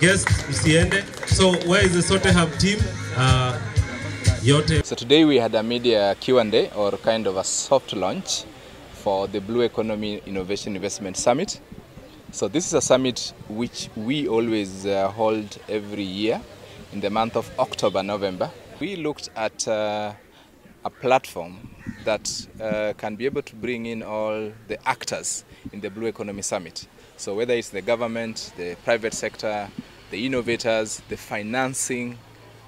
guests. So where is the Sote Hub team? Uh, yote So today we had a media Q&A or kind of a soft launch for the Blue Economy Innovation Investment Summit. So this is a summit which we always uh, hold every year in the month of October, November. We looked at uh, a platform that uh, can be able to bring in all the actors in the Blue Economy Summit. So whether it's the government, the private sector, the innovators, the financing,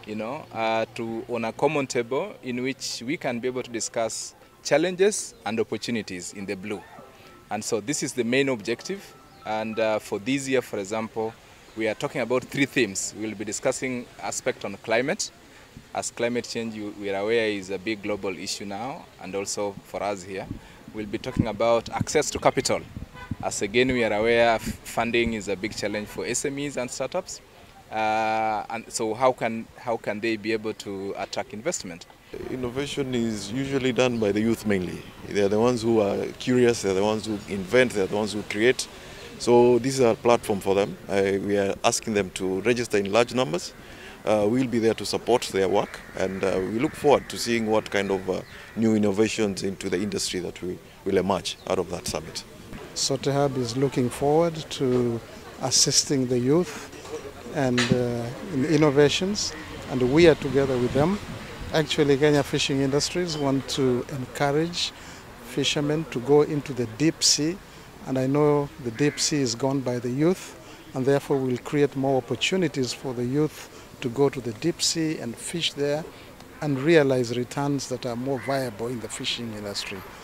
you know, uh, to on a common table in which we can be able to discuss challenges and opportunities in the blue. And so this is the main objective. And uh, for this year, for example, we are talking about three themes. We will be discussing aspect on climate, as climate change, we are aware, is a big global issue now, and also for us here. We'll be talking about access to capital. As again, we are aware, funding is a big challenge for SMEs and startups. Uh, and so, how can how can they be able to attract investment? Innovation is usually done by the youth mainly. They are the ones who are curious, they're the ones who invent, they're the ones who create. So this is our platform for them. Uh, we are asking them to register in large numbers. Uh, we'll be there to support their work and uh, we look forward to seeing what kind of uh, new innovations into the industry that will emerge out of that summit. Sotehub is looking forward to assisting the youth and uh, in innovations, and we are together with them. Actually, Kenya Fishing Industries want to encourage fishermen to go into the deep sea, and I know the deep sea is gone by the youth, and therefore we'll create more opportunities for the youth to go to the deep sea and fish there and realize returns that are more viable in the fishing industry.